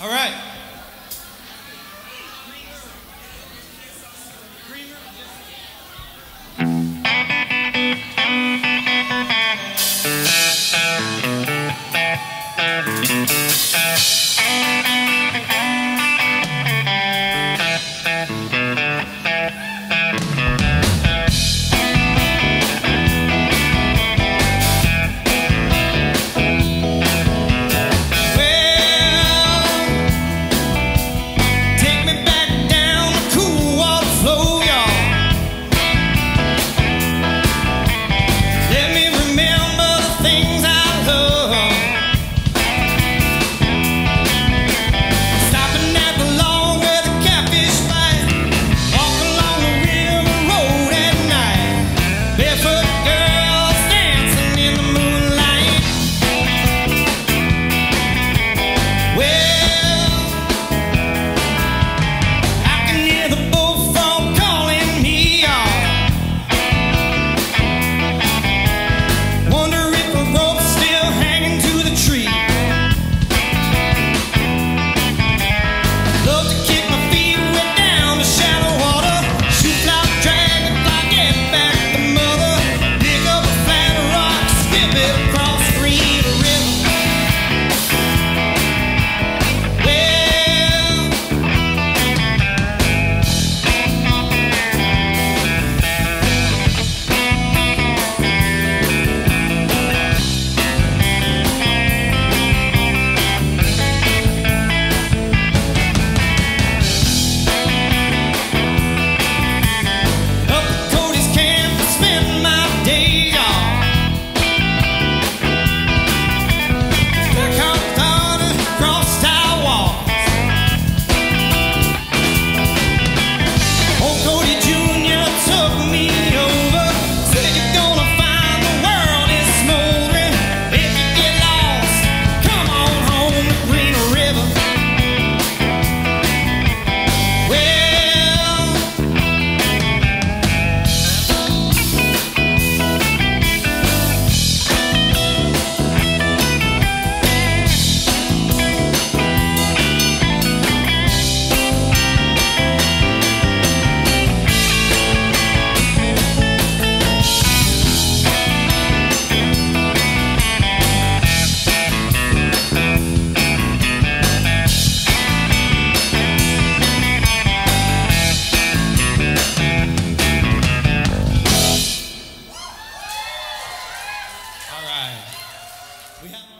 All right. We have